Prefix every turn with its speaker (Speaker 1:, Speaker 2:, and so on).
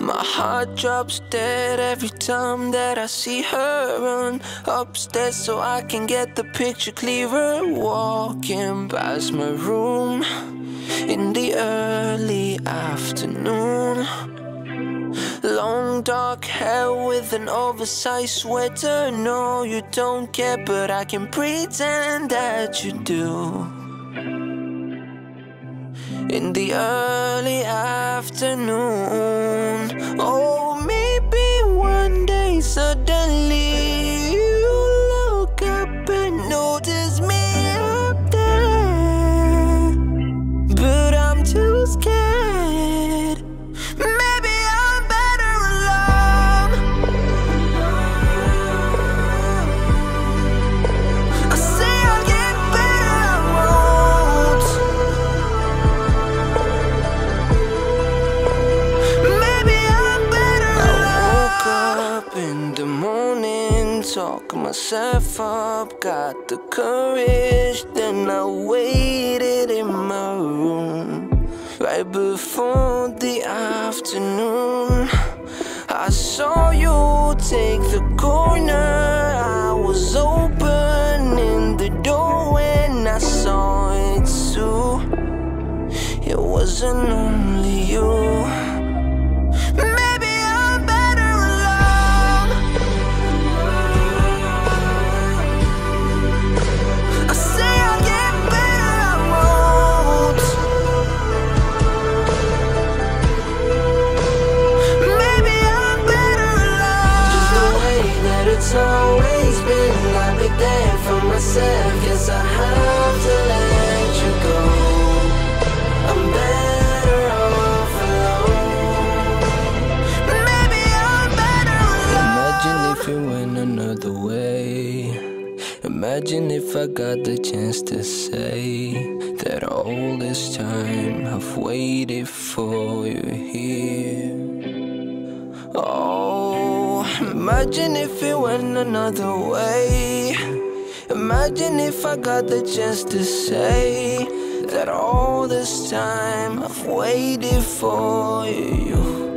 Speaker 1: My heart drops dead every time that I see her run upstairs so I can get the picture clearer. Walking past my room in the early afternoon. Long dark hair with an oversized sweater. No, you don't care, but I can pretend that you do. In the early afternoon. Talk myself up, got the courage, then I waited in my room. Right before the afternoon, I saw you take the corner. I was opening the door when I saw it too. It wasn't only I'll be there for myself. Guess I have to let you go. I'm better off alone. Maybe I'm better alone. Imagine if it went another way. Imagine if I got the chance to say that all this time I've waited for you here. Oh, imagine if it went another way. Imagine if I got the chance to say that all this time I've waited for you.